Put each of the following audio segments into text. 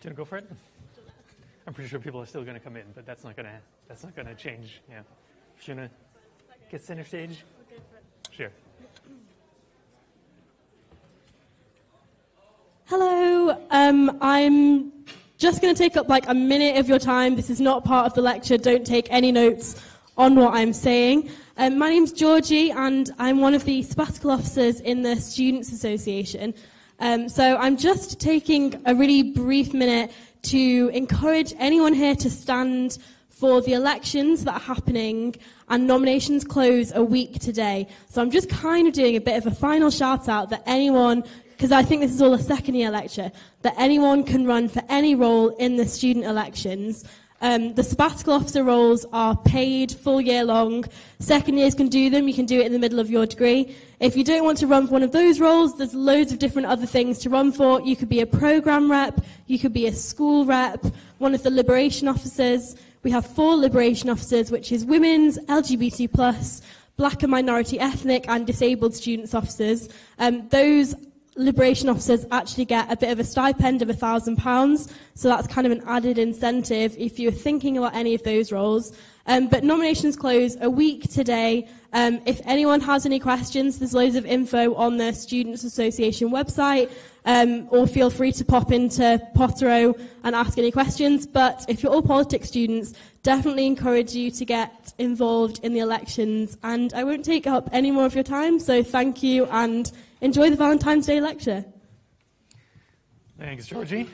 Do you want to go for it? I'm pretty sure people are still going to come in, but that's not going to that's not going to change. Yeah. If you want to get center stage. Sure. Hello. Um, I'm just going to take up like a minute of your time. This is not part of the lecture. Don't take any notes on what I'm saying. Um, my name's Georgie, and I'm one of the sabbatical officers in the Students Association. Um, so I'm just taking a really brief minute to encourage anyone here to stand for the elections that are happening and nominations close a week today. So I'm just kind of doing a bit of a final shout out that anyone, because I think this is all a second year lecture, that anyone can run for any role in the student elections. Um, the sabbatical officer roles are paid full year long. Second years can do them. You can do it in the middle of your degree. If you don't want to run for one of those roles, there's loads of different other things to run for. You could be a program rep. You could be a school rep. One of the liberation officers. We have four liberation officers, which is women's, LGBT black and minority ethnic, and disabled students officers. Um, those liberation officers actually get a bit of a stipend of a thousand pounds, so that's kind of an added incentive if you're thinking about any of those roles. Um, but nominations close a week today. Um, if anyone has any questions, there's loads of info on the Students Association website, um, or feel free to pop into Potterrow and ask any questions. But if you're all politics students, definitely encourage you to get involved in the elections. And I won't take up any more of your time, so thank you and enjoy the Valentine's Day lecture. Thanks, Georgie.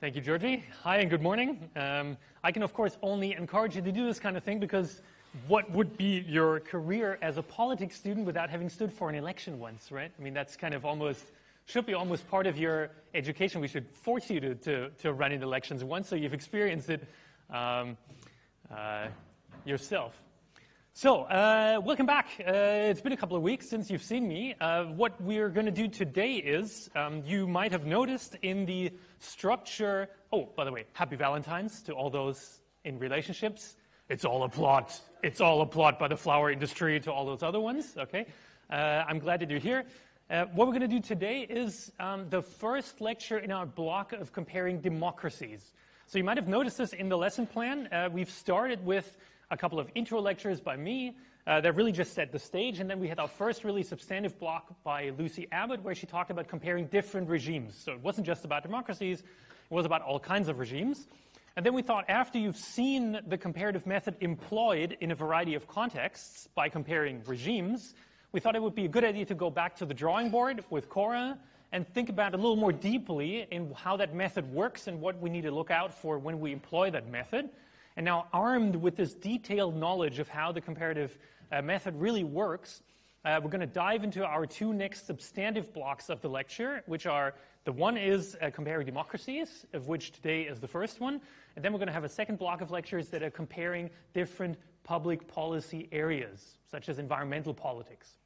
Thank you, Georgie. Hi and good morning. Um, I can, of course, only encourage you to do this kind of thing because what would be your career as a politics student without having stood for an election once, right? I mean, that's kind of almost, should be almost part of your education. We should force you to, to, to run in elections once so you've experienced it um, uh, yourself. So, uh, welcome back. Uh, it's been a couple of weeks since you've seen me. Uh, what we're going to do today is, um, you might have noticed in the structure. Oh, by the way, happy Valentine's to all those in relationships. It's all a plot. It's all a plot by the flower industry to all those other ones. Okay, uh, I'm glad that you're here. Uh, what we're going to do today is um, the first lecture in our block of comparing democracies. So you might have noticed this in the lesson plan. Uh, we've started with a couple of intro lectures by me uh, that really just set the stage. And then we had our first really substantive block by Lucy Abbott, where she talked about comparing different regimes. So it wasn't just about democracies, it was about all kinds of regimes. And then we thought after you've seen the comparative method employed in a variety of contexts by comparing regimes, we thought it would be a good idea to go back to the drawing board with Cora and think about a little more deeply in how that method works and what we need to look out for when we employ that method. And now, armed with this detailed knowledge of how the comparative uh, method really works, uh, we're going to dive into our two next substantive blocks of the lecture, which are the one is uh, comparing democracies, of which today is the first one, and then we're going to have a second block of lectures that are comparing different public policy areas, such as environmental politics.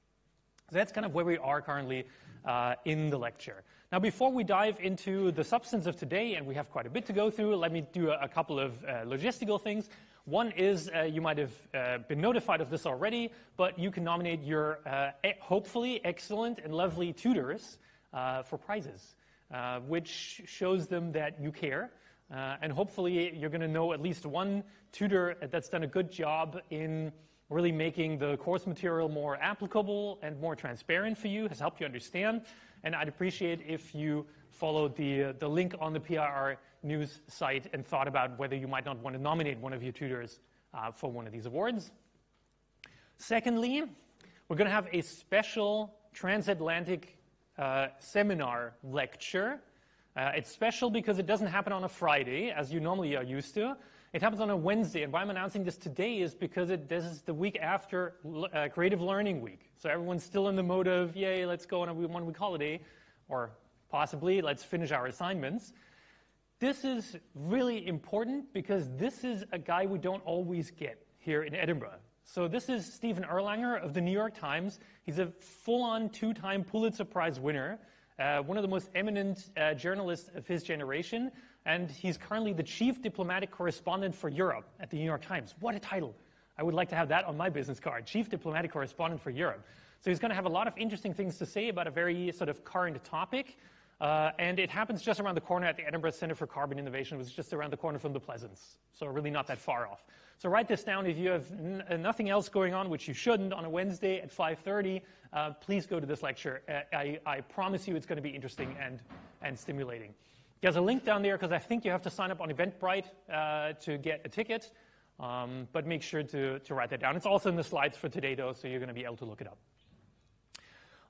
So that's kind of where we are currently uh, in the lecture. Now, before we dive into the substance of today, and we have quite a bit to go through, let me do a, a couple of uh, logistical things. One is uh, you might have uh, been notified of this already, but you can nominate your uh, hopefully excellent and lovely tutors uh, for prizes, uh, which shows them that you care. and hopefully, you're going to know at least one tutor that's done a good job in really making the course material more applicable and more transparent for you, has helped you understand and I'd appreciate if you followed the, uh, the link on the PIR news site and thought about whether you might not want to nominate one of your tutors uh, for one of these awards. Secondly, we're going to have a special transatlantic uh, seminar lecture. Uh, it's special because it doesn't happen on a Friday, as you normally are used to. It happens on a Wednesday, and why I'm announcing this today is because it, this is the week after uh, Creative Learning Week. So everyone's still in the mode of, yay, let's go on a one week holiday, or possibly let's finish our assignments. This is really important because this is a guy we don't always get here in Edinburgh. So this is Stephen Erlanger of the New York Times. He's a full-on two-time Pulitzer Prize winner, uh, one of the most eminent uh, journalists of his generation, and he's currently the chief diplomatic correspondent for Europe at the New York Times. What a title! I would like to have that on my business card, chief diplomatic correspondent for Europe. So he's going to have a lot of interesting things to say about a very sort of current topic. Uh, and it happens just around the corner at the Edinburgh Center for Carbon Innovation, which is just around the corner from the Pleasance. So really not that far off. So write this down if you have uh, nothing else going on, which you shouldn't, on a Wednesday at 5.30, uh, please go to this lecture. Uh, I, I, promise you it's going to be interesting and, and stimulating. There's a link down there because I think you have to sign up on Eventbrite uh, to get a ticket, um, but make sure to, to write that down. It's also in the slides for today, though, so you're going to be able to look it up.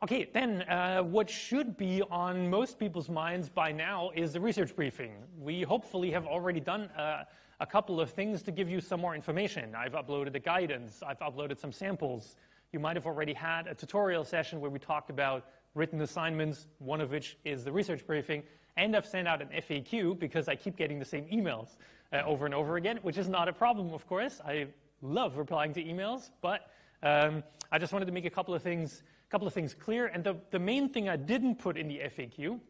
Okay, then uh, what should be on most people's minds by now is the research briefing. We hopefully have already done uh, a couple of things to give you some more information. I've uploaded the guidance, I've uploaded some samples. You might have already had a tutorial session where we talked about written assignments, one of which is the research briefing, and I've sent out an FAQ because I keep getting the same emails uh, over and over again, which is not a problem, of course. I love replying to emails, but um, I just wanted to make a couple of things couple of things clear. And the, the main thing I didn't put in the FAQ,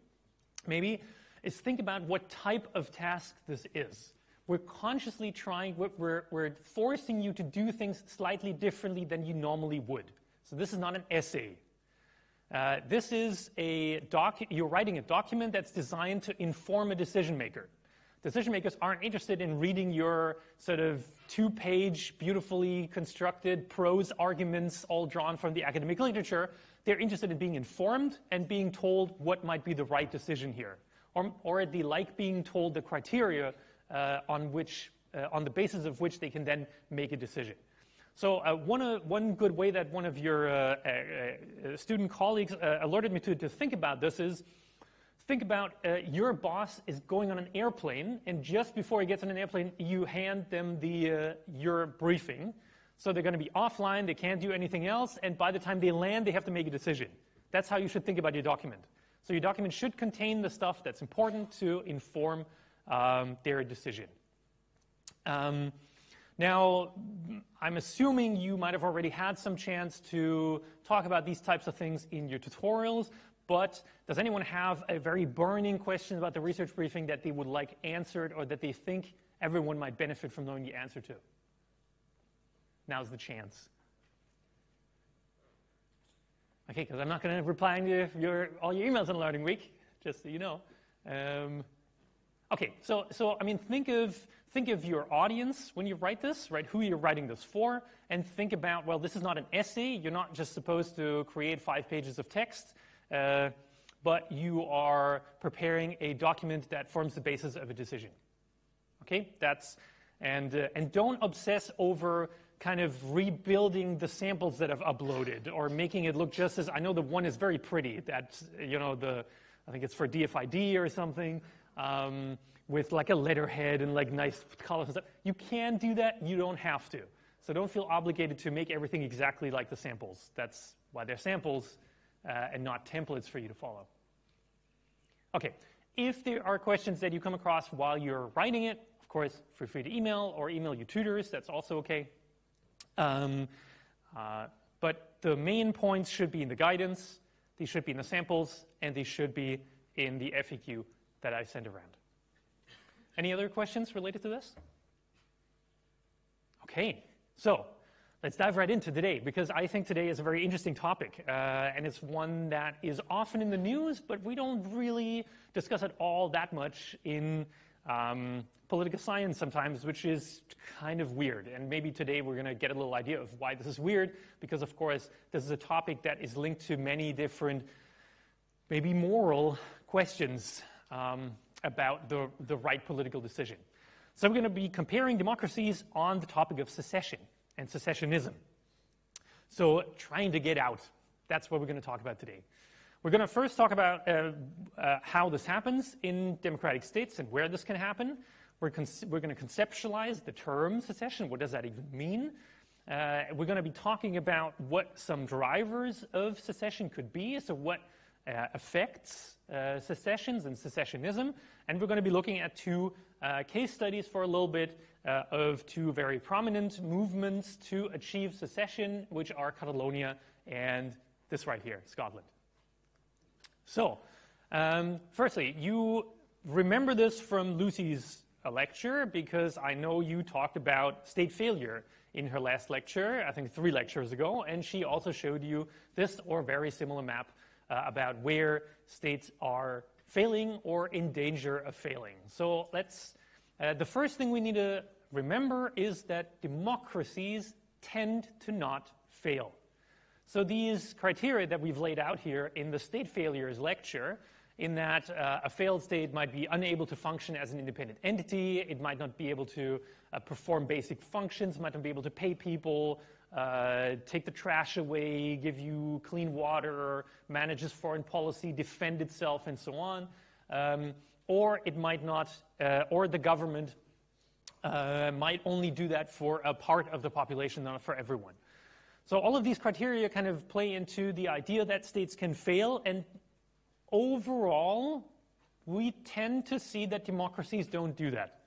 maybe, is think about what type of task this is. We're consciously trying, we're, we're forcing you to do things slightly differently than you normally would. So this is not an essay. Uh, this is a doc, you're writing a document that's designed to inform a decision maker. Decision makers aren't interested in reading your sort of two page, beautifully constructed prose arguments all drawn from the academic literature. They're interested in being informed and being told what might be the right decision here. Or, or they like being told the criteria uh, on, which, uh, on the basis of which they can then make a decision. So uh, one, uh, one good way that one of your uh, uh, student colleagues alerted me to, to think about this is think about uh, your boss is going on an airplane, and just before he gets on an airplane, you hand them the, uh, your briefing. So they're going to be offline, they can't do anything else, and by the time they land, they have to make a decision. That's how you should think about your document. So your document should contain the stuff that's important to inform um, their decision. Um, now, I'm assuming you might have already had some chance to talk about these types of things in your tutorials, but does anyone have a very burning question about the research briefing that they would like answered or that they think everyone might benefit from knowing the answer to? Now's the chance. Okay, because I'm not going to reply to your, all your emails in Learning Week, just so you know. Um, okay, so, so I mean, think of, think of your audience when you write this, right? Who you're writing this for, and think about, well, this is not an essay. You're not just supposed to create five pages of text. Uh, but you are preparing a document that forms the basis of a decision. Okay, that's and uh, and don't obsess over kind of rebuilding the samples that I've uploaded or making it look just as I know the one is very pretty. That's you know the I think it's for DFID or something. Um, with like a letterhead and like nice colors and stuff. You can do that, you don't have to. So don't feel obligated to make everything exactly like the samples. That's why they're samples uh, and not templates for you to follow. Okay, if there are questions that you come across while you're writing it, of course, feel free to email or email your tutors. That's also okay. Um, uh, but the main points should be in the guidance, these should be in the samples, and these should be in the FAQ that I send around. Any other questions related to this? Okay, so Let's dive right into today because I think today is a very interesting topic, uh, and it's one that is often in the news, but we don't really discuss it all that much in um, political science sometimes, which is kind of weird. And maybe today we're going to get a little idea of why this is weird, because of course this is a topic that is linked to many different, maybe moral questions um, about the, the right political decision. So we're going to be comparing democracies on the topic of secession and secessionism. So, trying to get out, that's what we're going to talk about today. We're going to first talk about uh, uh, how this happens in democratic states and where this can happen. We're, we're going to conceptualize the term secession. What does that even mean? Uh, we're going to be talking about what some drivers of secession could be, so what affects uh, secessions and secessionism. And we're going to be looking at two uh, case studies for a little bit uh, of two very prominent movements to achieve secession, which are Catalonia and this right here, Scotland. So, um, firstly, you remember this from Lucy's lecture because I know you talked about state failure in her last lecture, I think three lectures ago, and she also showed you this or very similar map uh, about where states are failing or in danger of failing. So let's, uh, the first thing we need to remember is that democracies tend to not fail. So these criteria that we've laid out here in the state failures lecture, in that uh, a failed state might be unable to function as an independent entity, it might not be able to uh, perform basic functions, might not be able to pay people, uh, take the trash away, give you clean water, manages foreign policy, defend itself, and so on. Um, or it might not, uh, or the government uh, might only do that for a part of the population, not for everyone. So all of these criteria kind of play into the idea that states can fail, and overall, we tend to see that democracies don't do that.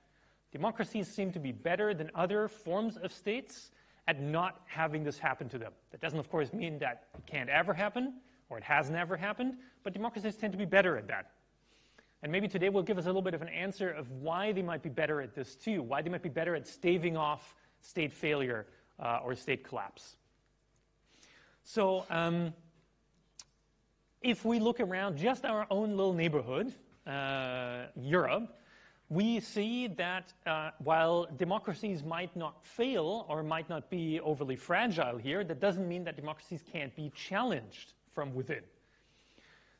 Democracies seem to be better than other forms of states at not having this happen to them. That doesn't, of course, mean that it can't ever happen or it has never happened, but democracies tend to be better at that. And maybe today will give us a little bit of an answer of why they might be better at this too, why they might be better at staving off state failure uh, or state collapse. So, um, if we look around just our own little neighborhood, uh, Europe, we see that uh, while democracies might not fail or might not be overly fragile here, that doesn't mean that democracies can't be challenged from within.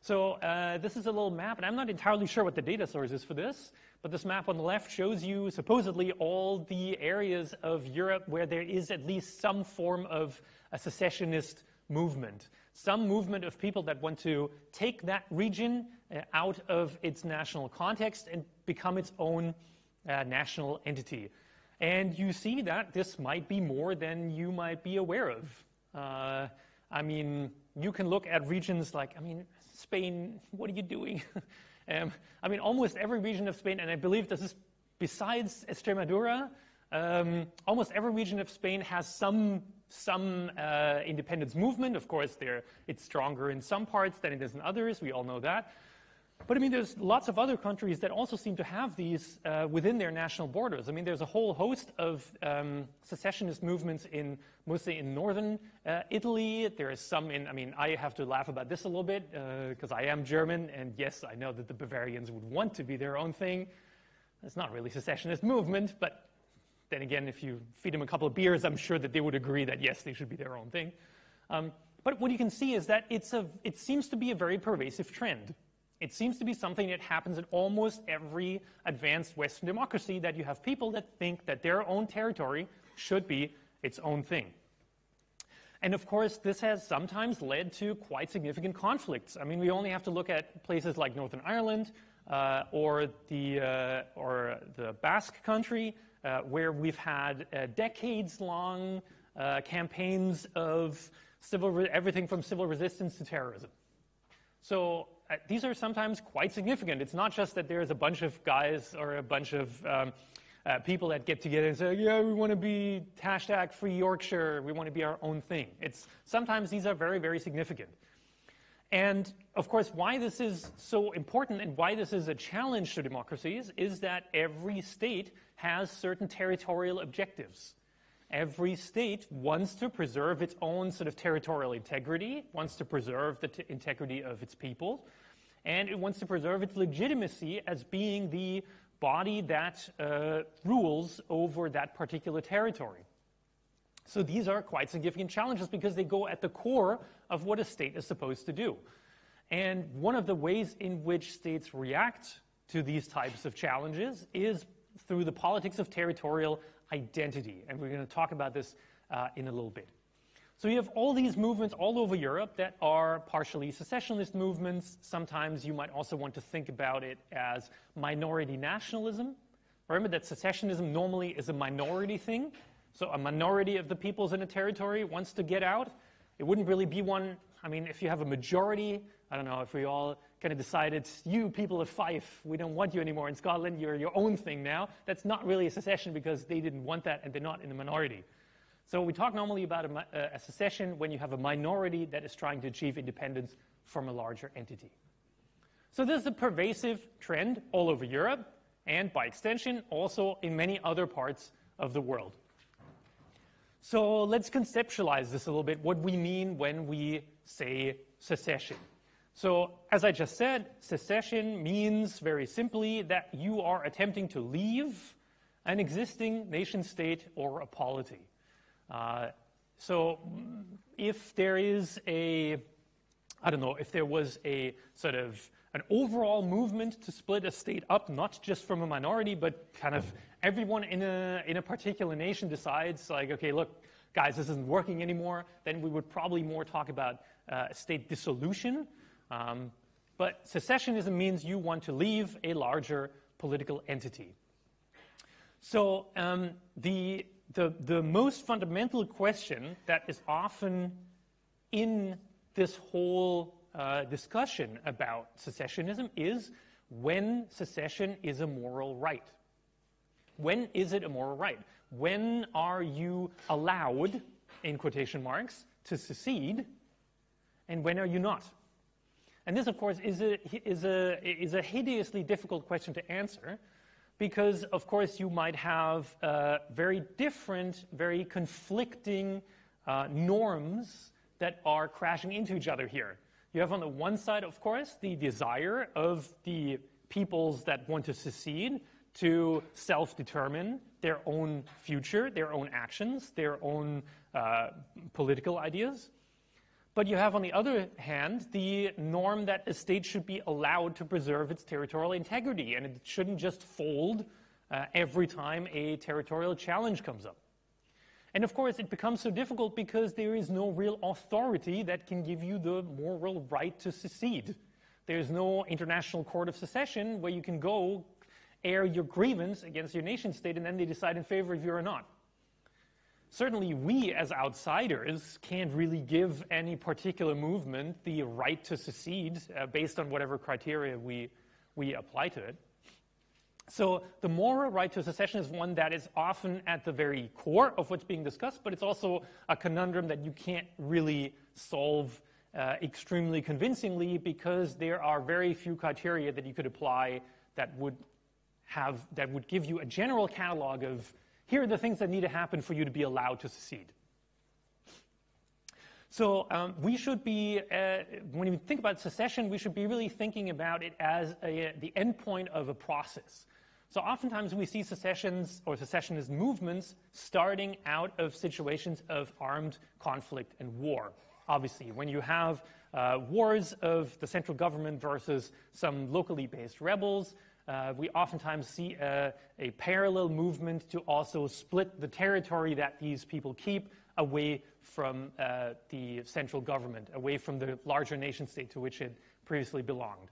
So uh, this is a little map, and I'm not entirely sure what the data source is for this, but this map on the left shows you supposedly all the areas of Europe where there is at least some form of a secessionist movement, some movement of people that want to take that region out of its national context and become its own uh, national entity. And you see that this might be more than you might be aware of. Uh, I mean, you can look at regions like, I mean, Spain, what are you doing? um, I mean, almost every region of Spain, and I believe this is besides Extremadura, um, almost every region of Spain has some some uh, independence movement. Of course, it's stronger in some parts than it is in others. We all know that. But I mean, there's lots of other countries that also seem to have these uh, within their national borders. I mean, there's a whole host of um, secessionist movements in mostly in northern uh, Italy. There is some in. I mean, I have to laugh about this a little bit because uh, I am German, and yes, I know that the Bavarians would want to be their own thing. It's not really secessionist movement, but then again, if you feed them a couple of beers, I'm sure that they would agree that yes, they should be their own thing. Um, but what you can see is that it's a, it seems to be a very pervasive trend. It seems to be something that happens in almost every advanced Western democracy that you have people that think that their own territory should be its own thing. And of course, this has sometimes led to quite significant conflicts. I mean, we only have to look at places like Northern Ireland uh, or, the, uh, or the Basque country, uh, where we've had uh, decades long uh, campaigns of civil everything from civil resistance to terrorism. So these are sometimes quite significant. It's not just that there's a bunch of guys or a bunch of um, uh, people that get together and say, yeah, we want to be hashtag free Yorkshire, we want to be our own thing. It's, sometimes these are very, very significant. And of course, why this is so important and why this is a challenge to democracies is that every state has certain territorial objectives. Every state wants to preserve its own sort of territorial integrity, wants to preserve the integrity of its people, and it wants to preserve its legitimacy as being the body that uh, rules over that particular territory. So these are quite significant challenges because they go at the core of what a state is supposed to do. And one of the ways in which states react to these types of challenges is through the politics of territorial identity. And we're going to talk about this uh, in a little bit. So you have all these movements all over Europe that are partially secessionist movements. Sometimes you might also want to think about it as minority nationalism. Remember that secessionism normally is a minority thing. So a minority of the peoples in a territory wants to get out. It wouldn't really be one. I mean, if you have a majority, I don't know, if we all kind of decided, you people of Fife, we don't want you anymore in Scotland, you're your own thing now, that's not really a secession because they didn't want that and they're not in the minority. So we talk normally about a, uh, a secession when you have a minority that is trying to achieve independence from a larger entity. So this is a pervasive trend all over Europe and by extension also in many other parts of the world. So let's conceptualize this a little bit, what we mean when we say secession. So, as I just said, secession means very simply that you are attempting to leave an existing nation state or a polity. Uh, so, if there is a, I don't know, if there was a sort of an overall movement to split a state up, not just from a minority, but kind of everyone in a, in a particular nation decides, like, okay, look, guys, this isn't working anymore, then we would probably more talk about uh, state dissolution. Um, but secessionism means you want to leave a larger political entity. So um, the, the, the most fundamental question that is often in this whole uh, discussion about secessionism is when secession is a moral right. When is it a moral right? When are you allowed, in quotation marks, to secede, and when are you not? And this, of course, is a, is a, is a hideously difficult question to answer because, of course, you might have uh, very different, very conflicting uh, norms that are crashing into each other here. You have on the one side, of course, the desire of the peoples that want to secede to self determine their own future, their own actions, their own uh, political ideas. But you have, on the other hand, the norm that a state should be allowed to preserve its territorial integrity, and it shouldn't just fold uh, every time a territorial challenge comes up. And of course, it becomes so difficult because there is no real authority that can give you the moral right to secede. There's no international court of secession where you can go air your grievance against your nation state and then they decide in favor of you or not certainly we as outsiders can't really give any particular movement the right to secede uh, based on whatever criteria we, we apply to it. So the moral right to secession is one that is often at the very core of what's being discussed, but it's also a conundrum that you can't really solve uh, extremely convincingly because there are very few criteria that you could apply that would have that would give you a general catalog of here are the things that need to happen for you to be allowed to secede. So um, we should be, uh, when we think about secession, we should be really thinking about it as a, the endpoint of a process. So oftentimes we see secessions or secessionist movements starting out of situations of armed conflict and war. Obviously, when you have uh, wars of the central government versus some locally based rebels, uh, we oftentimes see a, a, parallel movement to also split the territory that these people keep away from uh, the central government, away from the larger nation state to which it previously belonged.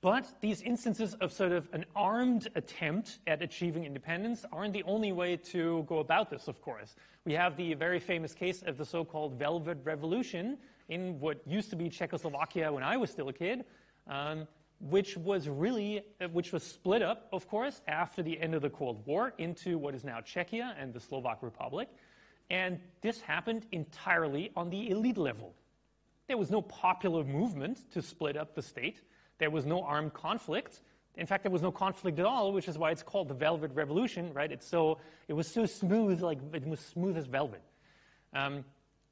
But these instances of sort of an armed attempt at achieving independence aren't the only way to go about this, of course. We have the very famous case of the so called Velvet Revolution in what used to be Czechoslovakia when I was still a kid, um, which was really, uh, which was split up, of course, after the end of the Cold War into what is now Czechia and the Slovak Republic. And this happened entirely on the elite level. There was no popular movement to split up the state. There was no armed conflict. In fact, there was no conflict at all, which is why it's called the Velvet Revolution, right? It's so, it was so smooth, like it was smooth as velvet. Um,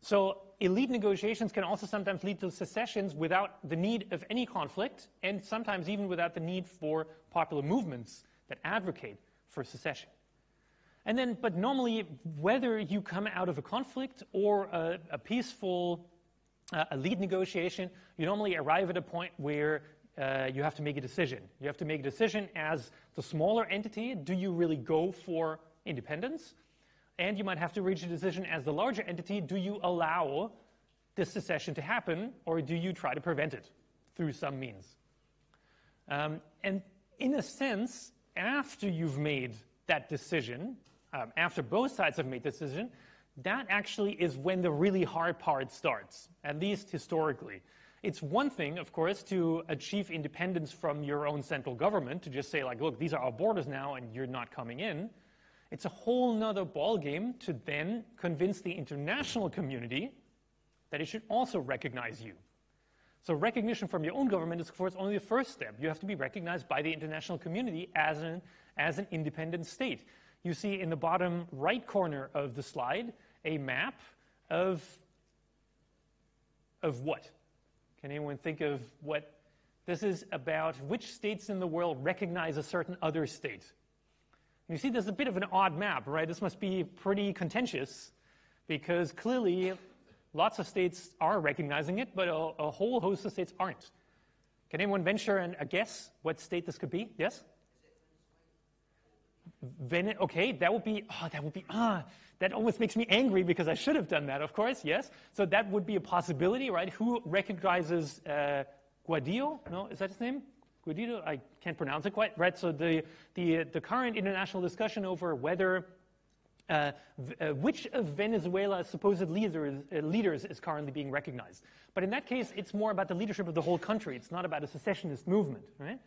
so elite negotiations can also sometimes lead to secessions without the need of any conflict, and sometimes even without the need for popular movements that advocate for secession. And then, but normally, whether you come out of a conflict or a, a peaceful uh, elite negotiation, you normally arrive at a point where uh, you have to make a decision. You have to make a decision as the smaller entity do you really go for independence? And you might have to reach a decision as the larger entity do you allow this secession to happen, or do you try to prevent it through some means? Um, and in a sense, after you've made that decision, um, after both sides have made the decision, that actually is when the really hard part starts, at least historically. It's one thing, of course, to achieve independence from your own central government, to just say, like, look, these are our borders now and you're not coming in. It's a whole nother ballgame to then convince the international community that it should also recognize you. So recognition from your own government is, of course, only the first step. You have to be recognized by the international community as an, as an independent state. You see in the bottom right corner of the slide a map of, of what? Can anyone think of what this is about? Which states in the world recognize a certain other state? You see, there's a bit of an odd map, right? This must be pretty contentious because clearly lots of states are recognizing it, but a, a whole host of states aren't. Can anyone venture an, a guess what state this could be? Yes? Okay, that would be, oh, that would be, ah, that almost makes me angry because I should have done that, of course, yes. So that would be a possibility, right? Who recognizes uh, Guaido? No, is that his name? Guaido? I can't pronounce it quite, right? So the, the, the current international discussion over whether uh, uh, which of Venezuela's supposed leaders, uh, leaders is currently being recognized. But in that case, it's more about the leadership of the whole country. It's not about a secessionist movement, right?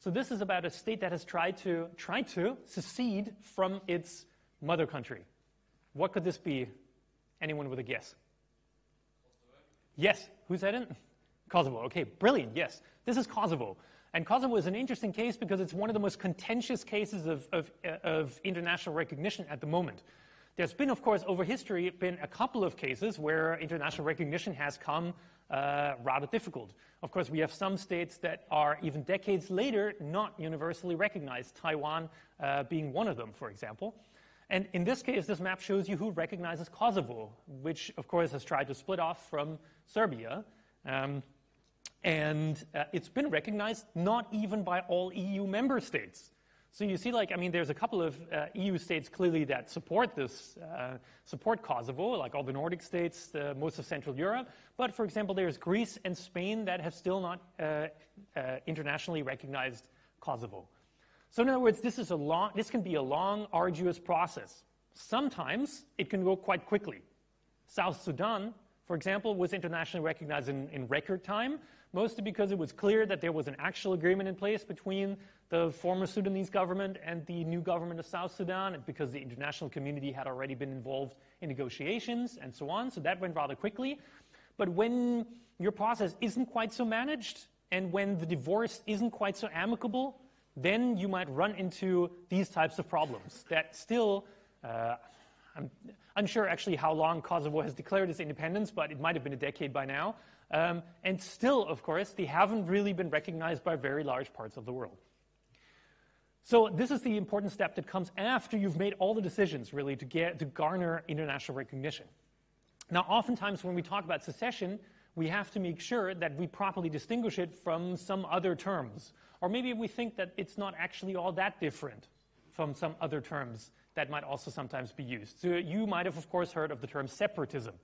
So this is about a state that has tried to, tried to secede from its mother country. What could this be? Anyone with a guess? Yes. Who said it? Kosovo. Okay, brilliant. Yes. This is Kosovo. And Kosovo is an interesting case because it's one of the most contentious cases of, of, of, international recognition at the moment. There's been, of course, over history, been a couple of cases where international recognition has come uh, rather difficult. Of course, we have some states that are even decades later not universally recognized, Taiwan uh, being one of them, for example. And in this case, this map shows you who recognizes Kosovo, which, of course, has tried to split off from Serbia. Um, and uh, it's been recognized not even by all EU member states. So you see, like, I mean, there's a couple of uh, EU states clearly that support this, uh, support Kosovo, like all the Nordic states, uh, most of Central Europe. But for example, there's Greece and Spain that have still not uh, uh, internationally recognized Kosovo. So in other words, this is a long, this can be a long, arduous process. Sometimes it can go quite quickly. South Sudan, for example, was internationally recognized in, in record time, mostly because it was clear that there was an actual agreement in place between the former Sudanese government and the new government of South Sudan, and because the international community had already been involved in negotiations and so on. So that went rather quickly. But when your process isn't quite so managed, and when the divorce isn't quite so amicable, then you might run into these types of problems that still, uh, I'm unsure actually how long Kosovo has declared its independence, but it might have been a decade by now. Um, and still, of course, they haven't really been recognized by very large parts of the world. So this is the important step that comes after you've made all the decisions, really, to, get, to garner international recognition. Now, oftentimes when we talk about secession, we have to make sure that we properly distinguish it from some other terms. Or maybe we think that it's not actually all that different from some other terms that might also sometimes be used. So you might have, of course, heard of the term separatism.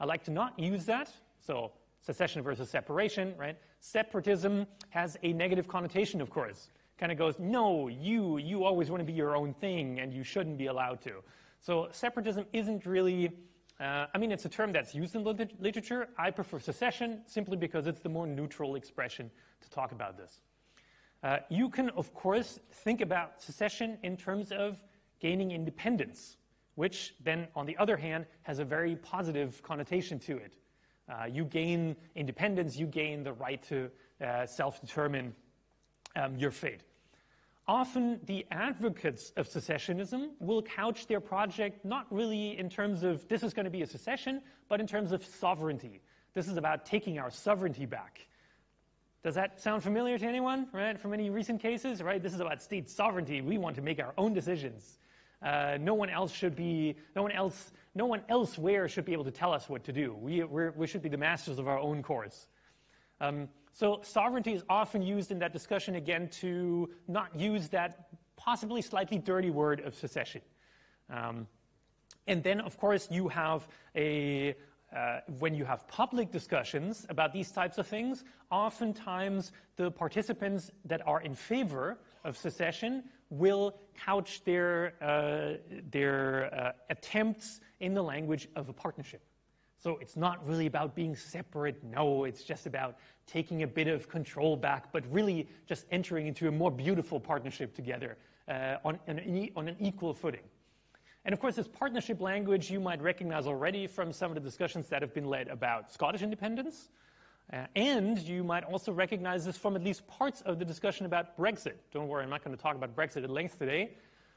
I like to not use that. So secession versus separation, right? Separatism has a negative connotation, of course. Kind of goes, no, you, you always want to be your own thing, and you shouldn't be allowed to. So separatism isn't really, uh, I mean, it's a term that's used in lit- literature. I prefer secession simply because it's the more neutral expression to talk about this. Uh, you can, of course, think about secession in terms of gaining independence, which then, on the other hand, has a very positive connotation to it. Uh, you gain independence, you gain the right to uh, self determine um, your fate. Often, the advocates of secessionism will couch their project not really in terms of this is going to be a secession, but in terms of sovereignty. This is about taking our sovereignty back. Does that sound familiar to anyone, right? From any recent cases, right? This is about state sovereignty. We want to make our own decisions. Uh, no one else should be, no one else, no one elsewhere should be able to tell us what to do. We, we should be the masters of our own course. Um, so sovereignty is often used in that discussion again to not use that possibly slightly dirty word of secession. Um, and then, of course, you have a uh, when you have public discussions about these types of things, oftentimes the participants that are in favor of secession will couch their, uh, their uh, attempts in the language of a partnership. So it's not really about being separate. No, it's just about taking a bit of control back, but really just entering into a more beautiful partnership together uh, on, an, on an equal footing. And of course, this partnership language you might recognize already from some of the discussions that have been led about Scottish independence. Uh, and you might also recognize this from at least parts of the discussion about Brexit. Don't worry, I'm not going to talk about Brexit at length today.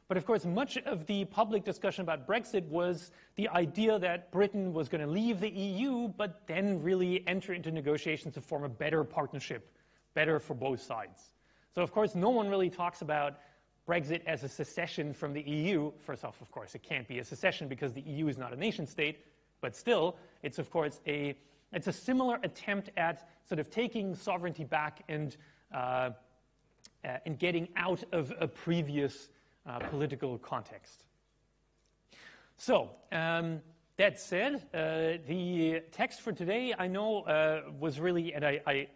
But of course, much of the public discussion about Brexit was the idea that Britain was going to leave the EU, but then really enter into negotiations to form a better partnership, better for both sides. So, of course, no one really talks about Brexit as a secession from the EU. First off, of course, it can't be a secession because the EU is not a nation state, but still, it's of course a it's a similar attempt at sort of taking sovereignty back and uh, uh, and getting out of a previous uh, political context. So, um, that said, uh, the text for today I know uh, was really, and I, I,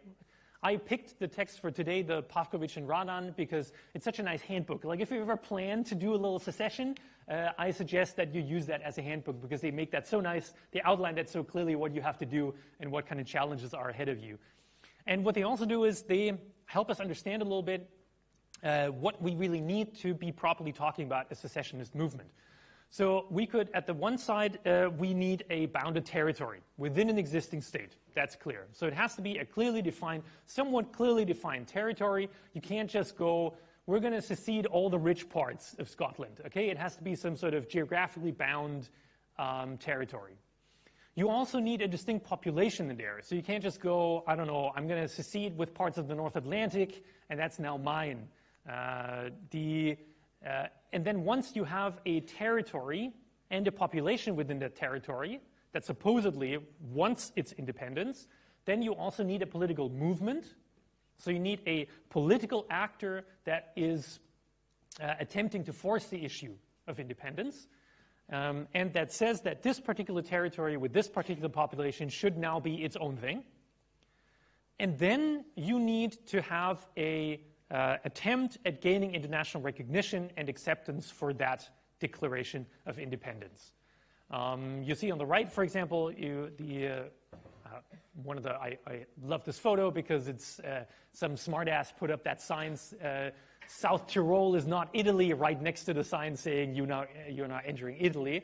I, picked the text for today, the Pavković and Radan, because it's such a nice handbook. Like, if you ever plan to do a little secession, uh, I suggest that you use that as a handbook because they make that so nice. They outline that so clearly what you have to do and what kind of challenges are ahead of you. And what they also do is they help us understand a little bit uh, what we really need to be properly talking about a secessionist movement. So we could, at the one side, uh, we need a bounded territory within an existing state. That's clear. So it has to be a clearly defined, somewhat clearly defined territory. You can't just go, we're going to secede all the rich parts of Scotland. Okay, it has to be some sort of geographically bound um, territory. You also need a distinct population in there. So you can't just go, I don't know, I'm going to secede with parts of the North Atlantic, and that's now mine. Uh, the, uh, and then once you have a territory and a population within that territory that supposedly wants its independence, then you also need a political movement. So you need a political actor that is uh, attempting to force the issue of independence. Um, and that says that this particular territory with this particular population should now be its own thing. And then you need to have a uh, attempt at gaining international recognition and acceptance for that declaration of independence. Um, you see on the right, for example, you, the, uh, uh, one of the, I, I, love this photo because it's uh, some smartass put up that sign, uh, South Tyrol is not Italy, right next to the sign saying you're not, you're not entering Italy.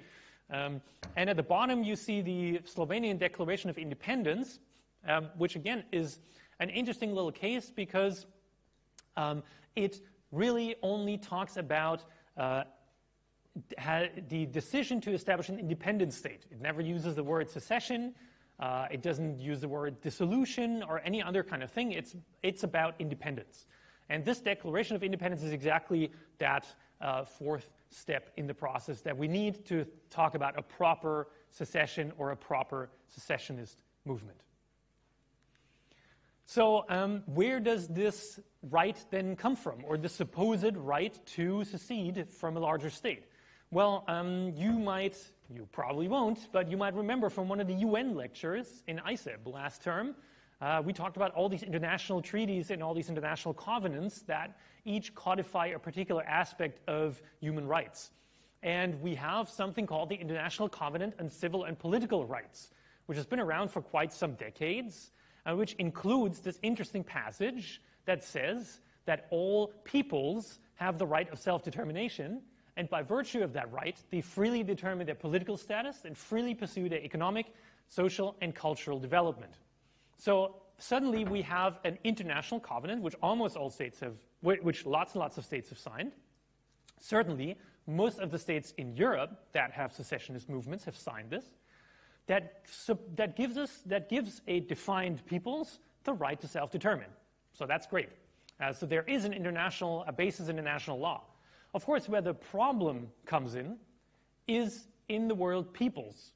Um, and at the bottom, you see the Slovenian Declaration of Independence, um, which again is an interesting little case because um, it really only talks about uh, the decision to establish an independent state. It never uses the word secession. Uh, it doesn't use the word dissolution or any other kind of thing. It's, it's about independence. And this Declaration of Independence is exactly that uh, fourth step in the process that we need to talk about a proper secession or a proper secessionist movement. So, um, where does this right then come from, or the supposed right to secede from a larger state? Well, um, you might, you probably won't, but you might remember from one of the UN lectures in ICEB last term, uh, we talked about all these international treaties and all these international covenants that each codify a particular aspect of human rights. And we have something called the International Covenant on Civil and Political Rights, which has been around for quite some decades and which includes this interesting passage that says that all peoples have the right of self determination, and by virtue of that right, they freely determine their political status and freely pursue their economic, social, and cultural development. So suddenly we have an international covenant, which almost all states have, which lots and lots of states have signed. Certainly, most of the states in Europe that have secessionist movements have signed this that, that, gives us, that gives a defined peoples the right to self-determine. So that's great. Uh, so there is an international, a basis in international law. Of course, where the problem comes in is in the world peoples.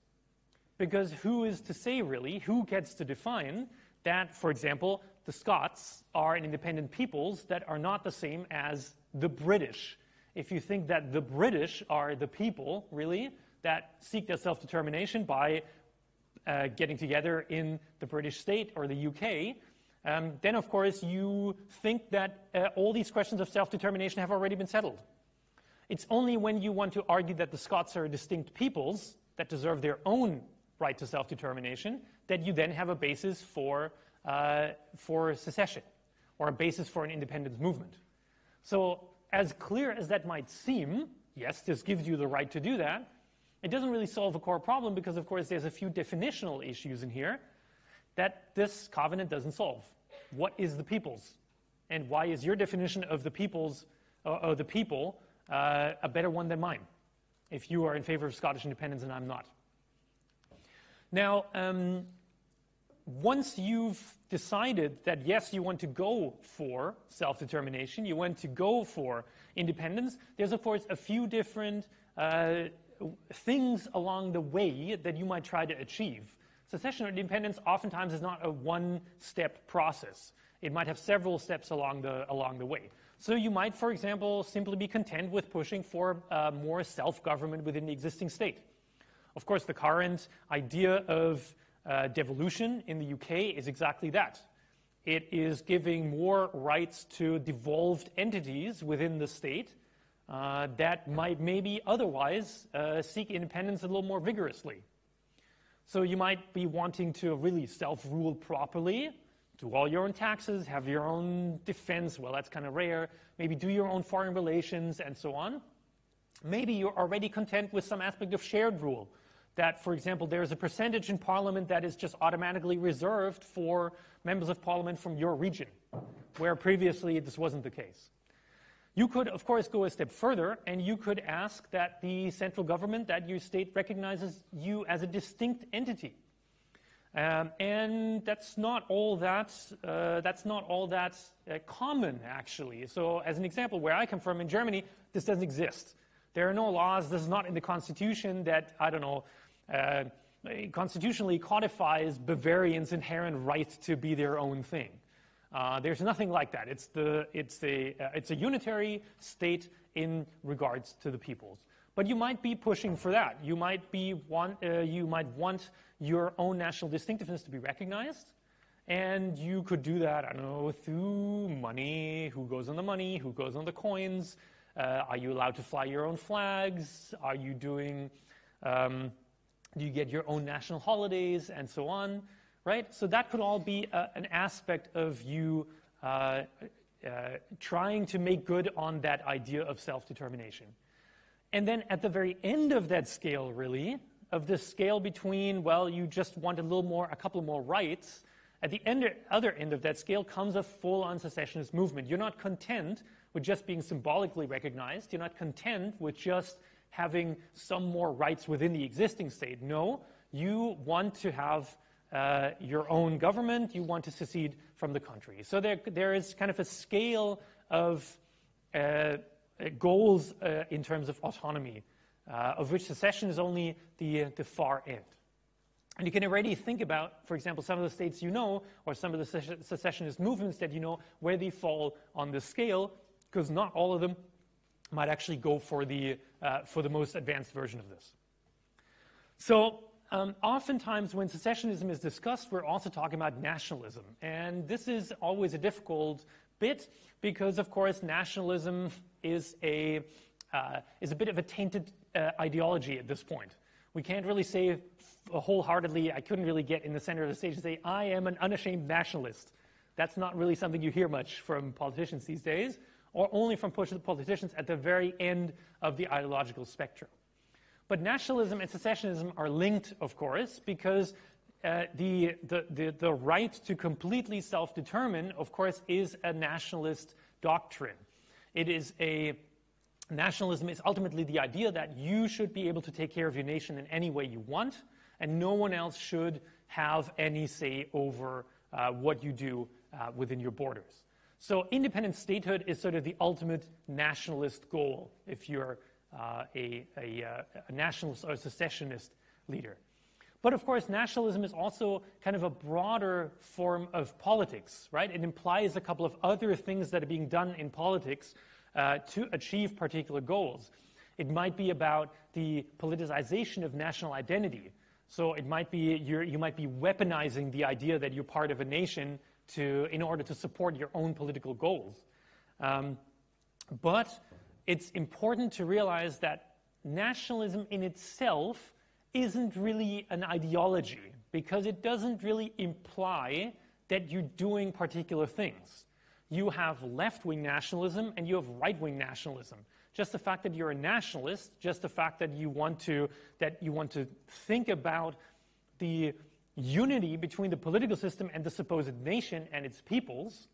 Because who is to say, really, who gets to define that, for example, the Scots are an independent peoples that are not the same as the British? If you think that the British are the people, really, that seek their self determination by uh, getting together in the British state or the UK, um, then of course you think that uh, all these questions of self determination have already been settled. It's only when you want to argue that the Scots are distinct peoples that deserve their own right to self determination that you then have a basis for, uh, for secession or a basis for an independence movement. So, as clear as that might seem, yes, this gives you the right to do that. It doesn't really solve a core problem because, of course, there's a few definitional issues in here that this covenant doesn't solve. What is the peoples? And why is your definition of the peoples, uh, of the people, uh, a better one than mine, if you are in favor of Scottish independence and I'm not. Now, um, once you've decided that yes, you want to go for self determination, you want to go for independence, there's of course a few different uh, things along the way that you might try to achieve. Secession or independence oftentimes is not a one step process, it might have several steps along the, along the way. So you might, for example, simply be content with pushing for uh, more self government within the existing state. Of course, the current idea of uh, devolution in the UK is exactly that. It is giving more rights to devolved entities within the state uh, that might maybe otherwise uh, seek independence a little more vigorously. So you might be wanting to really self rule properly, do all your own taxes, have your own defense. Well, that's kind of rare. Maybe do your own foreign relations and so on. Maybe you're already content with some aspect of shared rule, that, for example, there's a percentage in parliament that is just automatically reserved for members of parliament from your region, where previously this wasn't the case. You could, of course, go a step further and you could ask that the central government, that your state recognizes you as a distinct entity. Um, and that's not all that, uh, that's not all that uh, common, actually. So, as an example, where I come from in Germany, this doesn't exist. There are no laws, this is not in the constitution that, I don't know, uh, constitutionally codifies Bavarians' inherent right to be their own thing. Uh, there's nothing like that. It's, the, it's, a, uh, it's a unitary state in regards to the peoples. But you might be pushing for that. You might, be want, uh, you might want your own national distinctiveness to be recognized. And you could do that, I don't know, through money. Who goes on the money? Who goes on the coins? Uh, are you allowed to fly your own flags? Are you doing um, do you get your own national holidays and so on, right? So that could all be uh, an aspect of you uh, uh, trying to make good on that idea of self determination. And then at the very end of that scale, really, of the scale between, well, you just want a little more, a couple more rights, at the end, other end of that scale comes a full on secessionist movement. You're not content with just being symbolically recognized, you're not content with just having some more rights within the existing state. No, you want to have uh, your own government, you want to secede from the country. So there, there is kind of a scale of uh, goals uh, in terms of autonomy, uh, of which secession is only the, the far end. And you can already think about, for example, some of the states you know, or some of the secessionist movements that you know, where they fall on the scale, because not all of them might actually go for the, uh, for the most advanced version of this. So, um, oftentimes when secessionism is discussed, we're also talking about nationalism. And this is always a difficult bit because, of course, nationalism is a, uh, is a bit of a tainted uh, ideology at this point. We can't really say wholeheartedly, I couldn't really get in the center of the stage and say, I am an unashamed nationalist. That's not really something you hear much from politicians these days or only from politicians at the very end of the ideological spectrum. But nationalism and secessionism are linked, of course, because uh, the, the, the, the, right to completely self determine, of course, is a nationalist doctrine. It is a nationalism is ultimately the idea that you should be able to take care of your nation in any way you want, and no one else should have any say over uh, what you do uh, within your borders. So independent statehood is sort of the ultimate nationalist goal if you're uh, a, a, uh, a, nationalist or a secessionist leader. But of course, nationalism is also kind of a broader form of politics, right? It implies a couple of other things that are being done in politics uh, to achieve particular goals. It might be about the politicization of national identity. So it might be you might be weaponizing the idea that you're part of a nation to, in order to support your own political goals. Um, but it's important to realize that nationalism in itself isn't really an ideology because it doesn't really imply that you're doing particular things. You have left wing nationalism and you have right wing nationalism. Just the fact that you're a nationalist, just the fact that you want to, that you want to think about the unity between the political system and the supposed nation and its peoples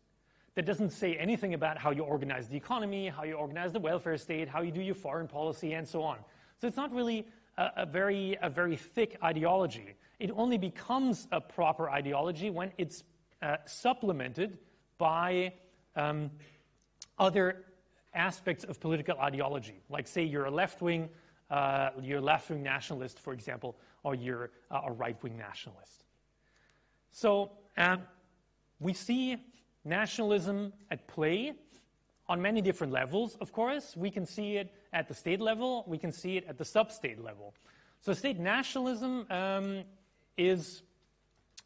that doesn't say anything about how you organize the economy, how you organize the welfare state, how you do your foreign policy, and so on. So it's not really a, a very, a very thick ideology. It only becomes a proper ideology when it's uh, supplemented by um, other aspects of political ideology, like say you're a left-wing, uh, you're a left-wing nationalist, for example, or you're uh, a right-wing nationalist. So um, we see nationalism at play on many different levels, of course. We can see it at the state level, we can see it at the sub-state level. So state nationalism um, is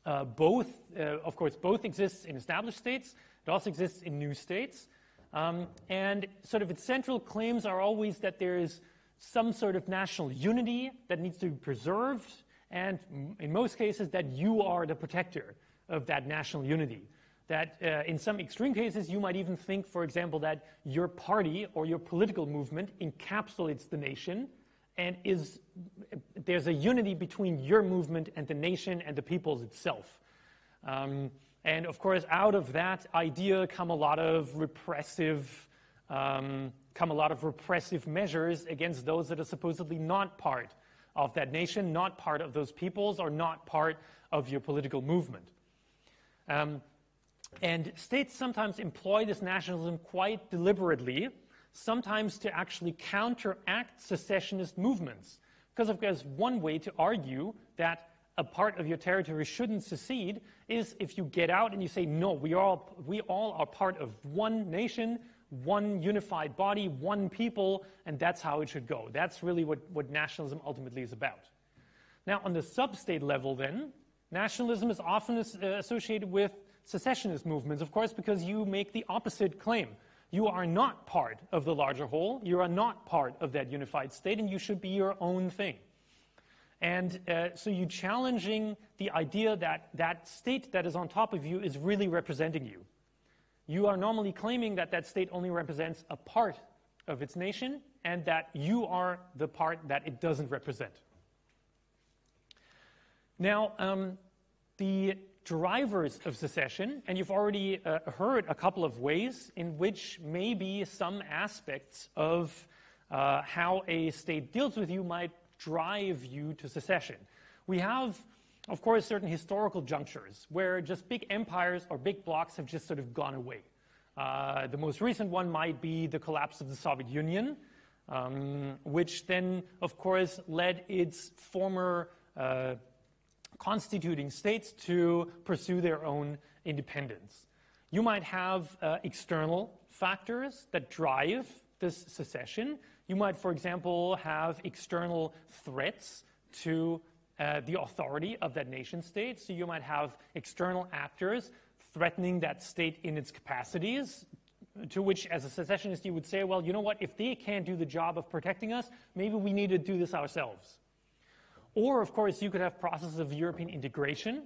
uh, both, uh, of course, both exists in established states, it also exists in new states. Um, and sort of its central claims are always that there is some sort of national unity that needs to be preserved, and in most cases, that you are the protector of that national unity. That uh, in some extreme cases, you might even think, for example, that your party or your political movement encapsulates the nation and is there's a unity between your movement and the nation and the peoples itself. Um, and of course, out of that idea come a lot of repressive, um, come a lot of repressive measures against those that are supposedly not part of that nation, not part of those peoples, or not part of your political movement. Um, and states sometimes employ this nationalism quite deliberately, sometimes to actually counteract secessionist movements. Because, of course, one way to argue that a part of your territory shouldn't secede is if you get out and you say, no, we all, we all are part of one nation, one unified body, one people, and that's how it should go. That's really what, what nationalism ultimately is about. Now, on the sub-state level, then, nationalism is often uh, associated with secessionist movements, of course, because you make the opposite claim. You are not part of the larger whole, you are not part of that unified state, and you should be your own thing. And uh, so you're challenging the idea that that state that is on top of you is really representing you. You are normally claiming that that state only represents a part of its nation and that you are the part that it doesn't represent. Now, um, the drivers of secession, and you've already uh, heard a couple of ways in which maybe some aspects of uh, how a state deals with you might drive you to secession. We have, of course, certain historical junctures where just big empires or big blocks have just sort of gone away. Uh, the most recent one might be the collapse of the Soviet Union, um, which then, of course, led its former uh, constituting states to pursue their own independence. You might have uh, external factors that drive this secession. You might, for example, have external threats to uh, the authority of that nation state. So you might have external actors threatening that state in its capacities, to which, as a secessionist, you would say, well, you know what, if they can't do the job of protecting us, maybe we need to do this ourselves. Or, of course, you could have processes of European integration,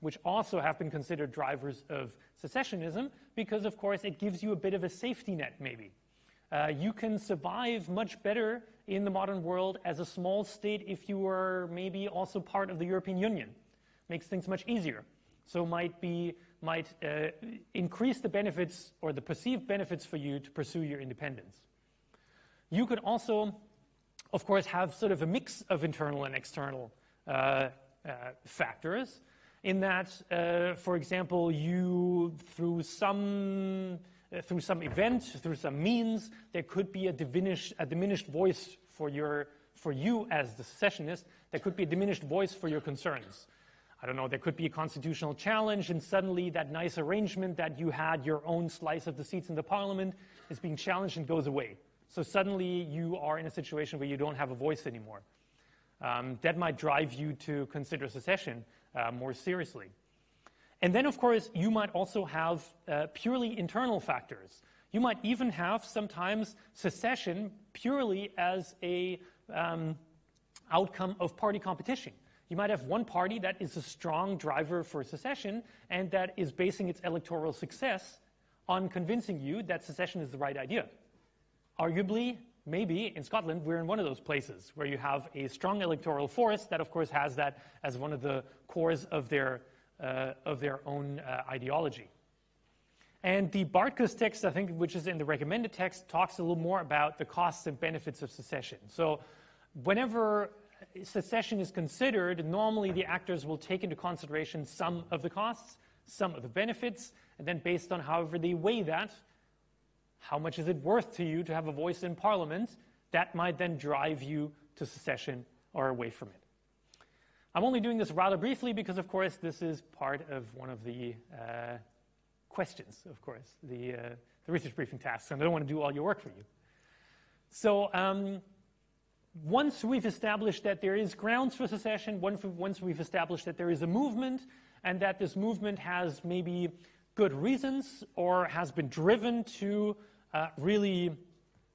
which also have been considered drivers of secessionism, because, of course, it gives you a bit of a safety net, maybe. Uh, you can survive much better in the modern world as a small state if you are maybe also part of the European Union. Makes things much easier. So might be might uh, increase the benefits or the perceived benefits for you to pursue your independence. You could also, of course, have sort of a mix of internal and external uh, uh factors. In that, uh, for example, you through some uh, through some event, through some means, there could be a diminished, a diminished voice for, your, for you as the secessionist. There could be a diminished voice for your concerns. I don't know, there could be a constitutional challenge, and suddenly that nice arrangement that you had your own slice of the seats in the parliament is being challenged and goes away. So suddenly you are in a situation where you don't have a voice anymore. Um, that might drive you to consider secession uh, more seriously. And then, of course, you might also have uh, purely internal factors. You might even have sometimes secession purely as a um, outcome of party competition. You might have one party that is a strong driver for secession and that is basing its electoral success on convincing you that secession is the right idea. Arguably, maybe in Scotland, we're in one of those places where you have a strong electoral force that, of course, has that as one of the cores of their uh, of their own uh, ideology. And the Bartkus text, I think, which is in the recommended text, talks a little more about the costs and benefits of secession. So, whenever secession is considered, normally the actors will take into consideration some of the costs, some of the benefits, and then based on however they weigh that, how much is it worth to you to have a voice in parliament, that might then drive you to secession or away from it. I'm only doing this rather briefly because, of course, this is part of one of the uh, questions, of course, the, uh, the research briefing tasks, and I don't want to do all your work for you. So um, once we've established that there is grounds for secession, once we've established that there is a movement, and that this movement has maybe good reasons or has been driven to uh, really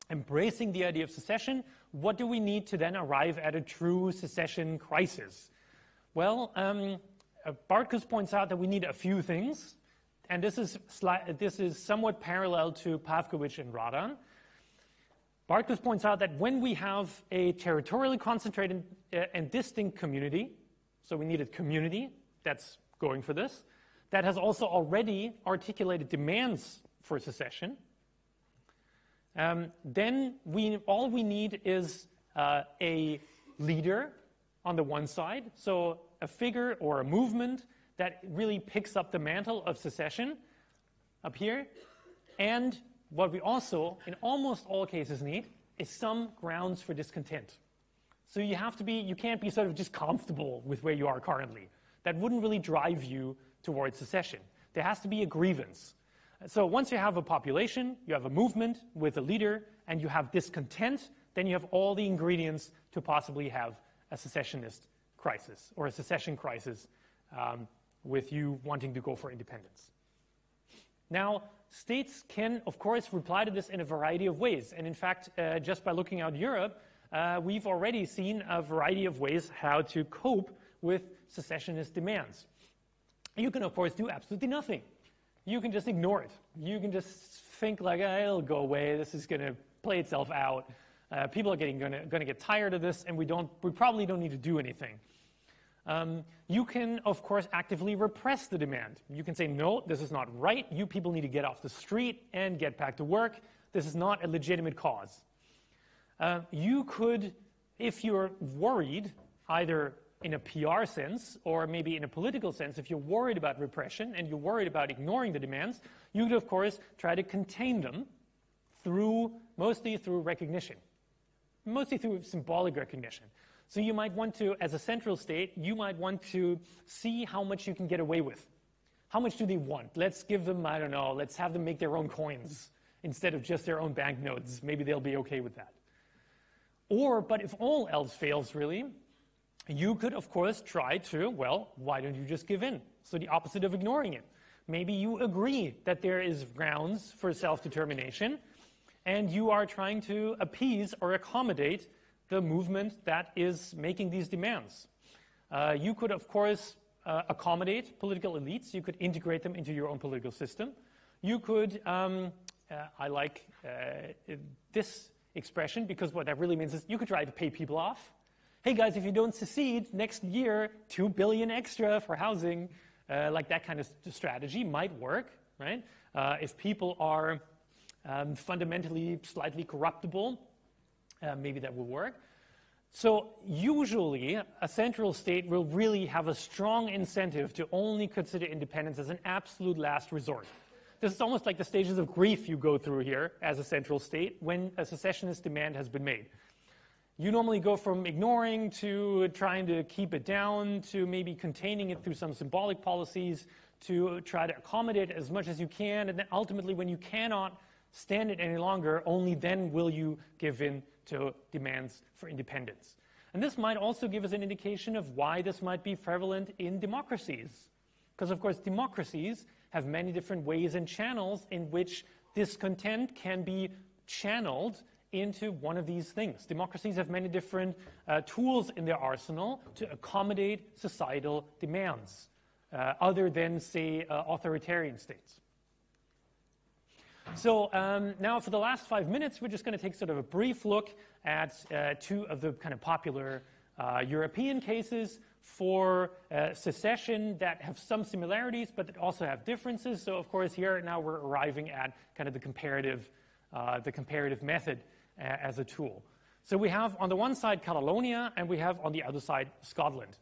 embracing the idea of secession, what do we need to then arrive at a true secession crisis? Well, um, uh, Bartkus points out that we need a few things and this is, this is somewhat parallel to Pavković and Radan. Bartkus points out that when we have a territorially concentrated uh, and distinct community, so we need a community that's going for this, that has also already articulated demands for secession, um, then we, all we need is uh, a leader on the one side, so a figure or a movement that really picks up the mantle of secession up here. And what we also, in almost all cases, need is some grounds for discontent. So you have to be, you can't be sort of just comfortable with where you are currently. That wouldn't really drive you towards secession. There has to be a grievance. So once you have a population, you have a movement with a leader, and you have discontent, then you have all the ingredients to possibly have a secessionist crisis or a secession crisis um, with you wanting to go for independence. Now, states can, of course, reply to this in a variety of ways. And in fact, uh, just by looking out Europe, uh, we've already seen a variety of ways how to cope with secessionist demands. You can, of course, do absolutely nothing. You can just ignore it. You can just think like, oh, it'll go away. This is going to play itself out. Uh, people are getting going to get tired of this, and we don't. We probably don't need to do anything. Um, you can, of course, actively repress the demand. You can say, no, this is not right. You people need to get off the street and get back to work. This is not a legitimate cause. Uh, you could, if you're worried, either in a PR sense or maybe in a political sense, if you're worried about repression and you're worried about ignoring the demands, you could, of course, try to contain them through, mostly through recognition, mostly through symbolic recognition. So you might want to, as a central state, you might want to see how much you can get away with. How much do they want? Let's give them, I don't know, let's have them make their own coins instead of just their own banknotes. Maybe they'll be okay with that. Or, but if all else fails, really, you could, of course, try to, well, why don't you just give in? So the opposite of ignoring it. Maybe you agree that there is grounds for self determination, and you are trying to appease or accommodate the movement that is making these demands. Uh, you could, of course, uh, accommodate political elites. You could integrate them into your own political system. You could, um, uh, I like uh, this expression because what that really means is you could try to pay people off. Hey guys, if you don't secede next year, two billion extra for housing, uh, like that kind of strategy might work, right? Uh, if people are um, fundamentally slightly corruptible, uh, maybe that will work. So usually, a central state will really have a strong incentive to only consider independence as an absolute last resort. This is almost like the stages of grief you go through here as a central state when a secessionist demand has been made. You normally go from ignoring to trying to keep it down to maybe containing it through some symbolic policies to try to accommodate as much as you can, and then ultimately, when you cannot stand it any longer, only then will you give in to demands for independence. And this might also give us an indication of why this might be prevalent in democracies. Because, of course, democracies have many different ways and channels in which discontent can be channeled into one of these things. Democracies have many different uh, tools in their arsenal to accommodate societal demands, uh, other than, say, uh, authoritarian states. So um, now for the last five minutes, we're just going to take sort of a brief look at uh, two of the kind of popular uh, European cases for uh, secession that have some similarities, but that also have differences. So, of course, here now we're arriving at kind of the comparative, uh, the comparative method as a tool. So we have on the one side Catalonia, and we have on the other side Scotland.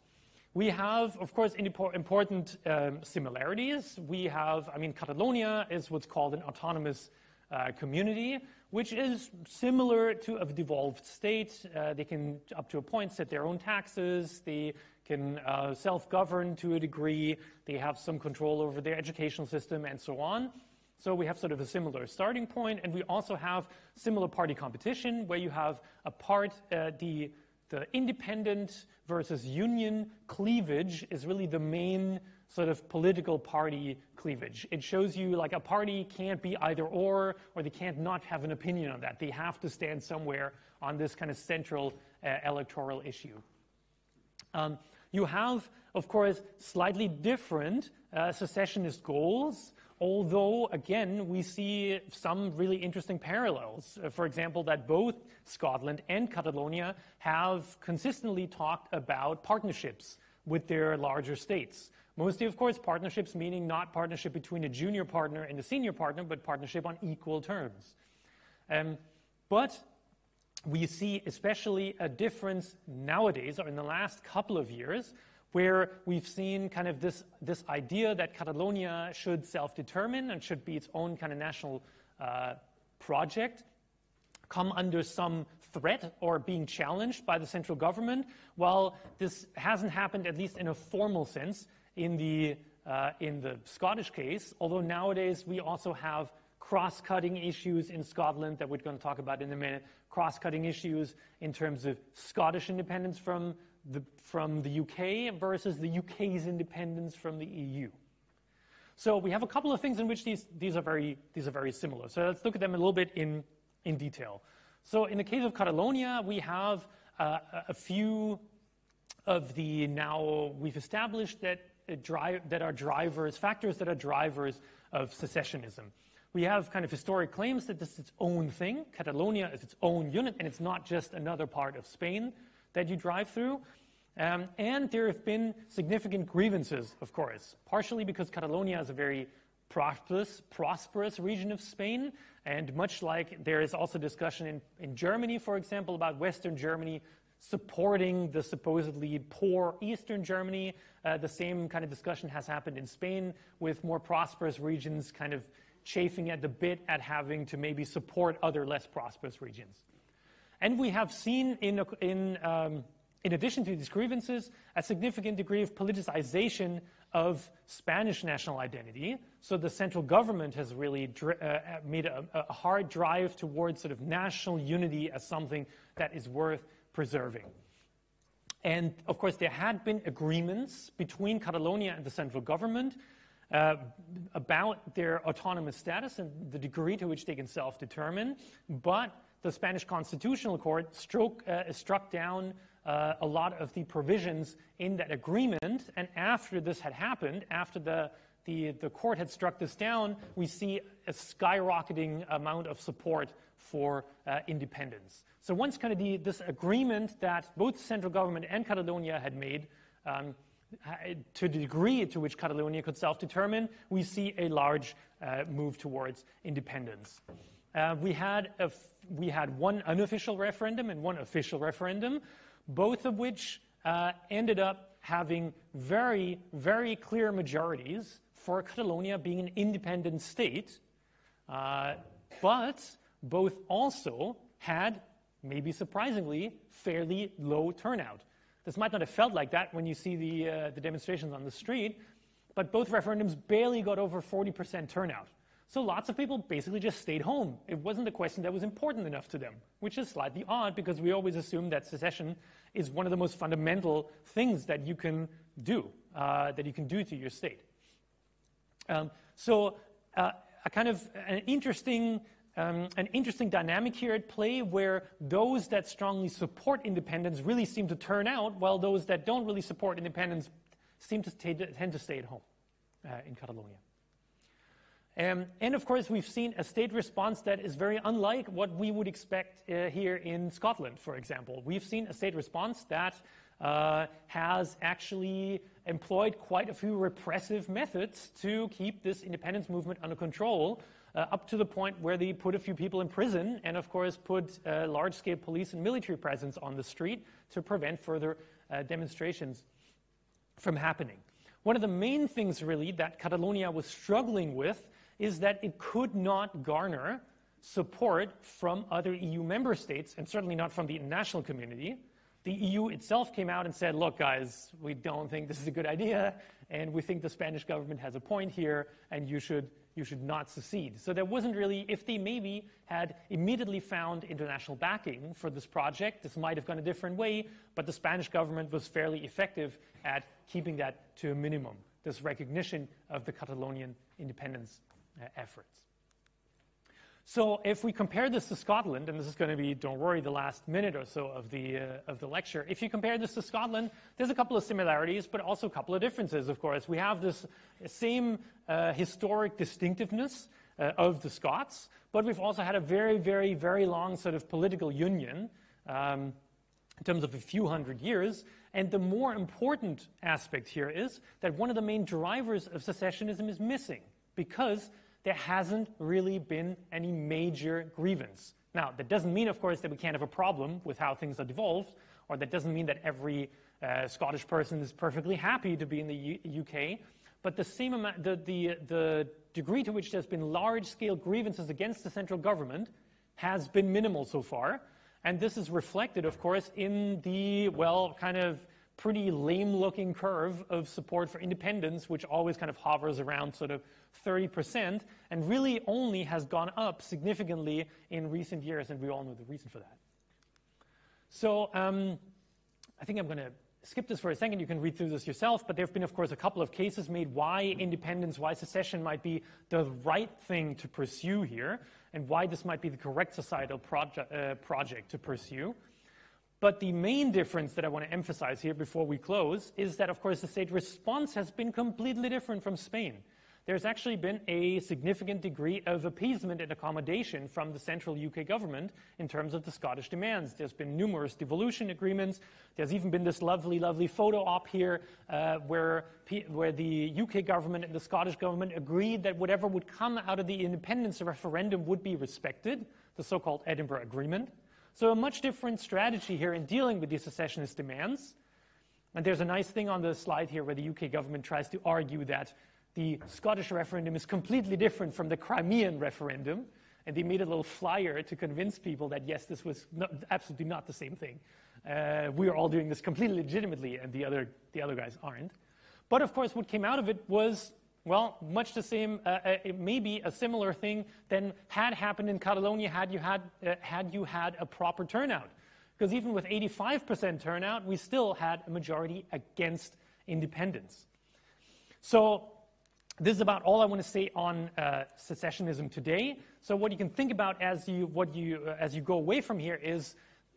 We have, of course, important um, similarities. We have, I mean, Catalonia is what's called an autonomous uh, community, which is similar to a devolved state. Uh, they can, up to a point, set their own taxes. They can uh, self-govern to a degree. They have some control over their educational system and so on. So we have sort of a similar starting point, and we also have similar party competition, where you have a part, uh, the the independent versus union cleavage is really the main sort of political party cleavage. It shows you like a party can't be either or, or they can't not have an opinion on that. They have to stand somewhere on this kind of central uh, electoral issue. Um, you have, of course, slightly different uh, secessionist goals although, again, we see some really interesting parallels. Uh, for example, that both Scotland and Catalonia have consistently talked about partnerships with their larger states. Mostly, of course, partnerships meaning not partnership between a junior partner and a senior partner, but partnership on equal terms. Um, but we see especially a difference nowadays, or in the last couple of years, where we've seen kind of this, this idea that Catalonia should self-determine and should be its own kind of national uh, project come under some threat or being challenged by the central government. While this hasn't happened, at least in a formal sense, in the, uh, in the Scottish case, although nowadays we also have cross-cutting issues in Scotland that we're going to talk about in a minute, cross-cutting issues in terms of Scottish independence from the, from the UK versus the UK's independence from the EU. So we have a couple of things in which these, these, are, very, these are very similar. So let's look at them a little bit in, in detail. So in the case of Catalonia, we have uh, a few of the now we've established that, drive, that are drivers, factors that are drivers of secessionism. We have kind of historic claims that this is its own thing. Catalonia is its own unit, and it's not just another part of Spain that you drive through. Um, and there have been significant grievances, of course, partially because Catalonia is a very prosperous, prosperous region of Spain, and much like there is also discussion in, in Germany, for example, about Western Germany supporting the supposedly poor Eastern Germany. Uh, the same kind of discussion has happened in Spain with more prosperous regions kind of chafing at the bit at having to maybe support other less prosperous regions. And we have seen in, in, um, in addition to these grievances, a significant degree of politicization of Spanish national identity. So the central government has really dr- uh, made a, a, hard drive towards sort of national unity as something that is worth preserving. And of course, there had been agreements between Catalonia and the central government uh, about their autonomous status and the degree to which they can self determine, but the Spanish Constitutional Court struck, uh, struck down uh, a lot of the provisions in that agreement. And after this had happened, after the, the, the court had struck this down, we see a skyrocketing amount of support for uh, independence. So once kind of the, this agreement that both the central government and Catalonia had made, um, to the degree to which Catalonia could self-determine, we see a large uh, move towards independence. Uh, we, had we had one unofficial referendum and one official referendum, both of which uh, ended up having very, very clear majorities for Catalonia being an independent state, uh, but both also had, maybe surprisingly, fairly low turnout. This might not have felt like that when you see the, uh, the demonstrations on the street, but both referendums barely got over 40% turnout. So lots of people basically just stayed home. It wasn't a question that was important enough to them, which is slightly odd because we always assume that secession is one of the most fundamental things that you can do, uh, that you can do to your state. Um, so uh, a kind of an interesting, um, an interesting dynamic here at play where those that strongly support independence really seem to turn out, while those that don't really support independence seem to tend to stay at home uh, in Catalonia. Um, and of course, we've seen a state response that is very unlike what we would expect uh, here in Scotland, for example. We've seen a state response that uh, has actually employed quite a few repressive methods to keep this independence movement under control, uh, up to the point where they put a few people in prison and, of course, put uh, large scale police and military presence on the street to prevent further uh, demonstrations from happening. One of the main things, really, that Catalonia was struggling with is that it could not garner support from other EU member states, and certainly not from the international community. The EU itself came out and said, look, guys, we don't think this is a good idea, and we think the Spanish government has a point here, and you should, you should not secede. So there wasn't really, if they maybe had immediately found international backing for this project, this might have gone a different way, but the Spanish government was fairly effective at keeping that to a minimum, this recognition of the Catalonian independence efforts. So if we compare this to Scotland, and this is going to be, don't worry, the last minute or so of the, uh, of the lecture. If you compare this to Scotland, there's a couple of similarities, but also a couple of differences, of course. We have this same uh, historic distinctiveness uh, of the Scots, but we've also had a very, very, very long sort of political union um, in terms of a few hundred years. And the more important aspect here is that one of the main drivers of secessionism is missing because there hasn't really been any major grievance. Now, that doesn't mean, of course, that we can't have a problem with how things are devolved, or that doesn't mean that every uh, Scottish person is perfectly happy to be in the U- UK. But the same amount, the, the, the degree to which there's been large scale grievances against the central government has been minimal so far. And this is reflected, of course, in the, well, kind of pretty lame looking curve of support for independence, which always kind of hovers around sort of 30%, and really only has gone up significantly in recent years, and we all know the reason for that. So um, I think I'm going to skip this for a second. You can read through this yourself, but there have been, of course, a couple of cases made why independence, why secession might be the right thing to pursue here, and why this might be the correct societal uh, project to pursue. But the main difference that I want to emphasize here before we close is that, of course, the state response has been completely different from Spain. There's actually been a significant degree of appeasement and accommodation from the central UK government in terms of the Scottish demands. There's been numerous devolution agreements. There's even been this lovely, lovely photo op here uh, where, where the UK government and the Scottish government agreed that whatever would come out of the independence referendum would be respected, the so called Edinburgh Agreement. So, a much different strategy here in dealing with these secessionist demands. And there's a nice thing on the slide here where the UK government tries to argue that the Scottish referendum is completely different from the Crimean referendum. And they made a little flyer to convince people that, yes, this was not, absolutely not the same thing. Uh, we are all doing this completely legitimately, and the other, the other guys aren't. But of course, what came out of it was, well, much the same, uh, uh, maybe a similar thing than had happened in Catalonia had you had, uh, had, you had a proper turnout. Because even with 85% turnout, we still had a majority against independence. So this is about all I want to say on uh, secessionism today. So what you can think about as you, what you, uh, as you go away from here is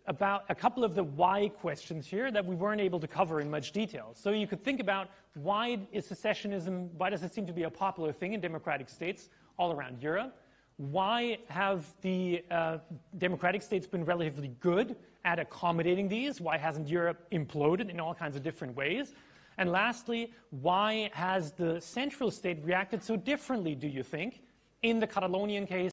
about a couple of the why questions here that we weren't able to cover in much detail. So you could think about why is secessionism, why does it seem to be a popular thing in democratic states all around Europe? Why have the uh, democratic states been relatively good at accommodating these? Why hasn't Europe imploded in all kinds of different ways? And lastly, why has the central state reacted so differently, do you think, in the Catalonian case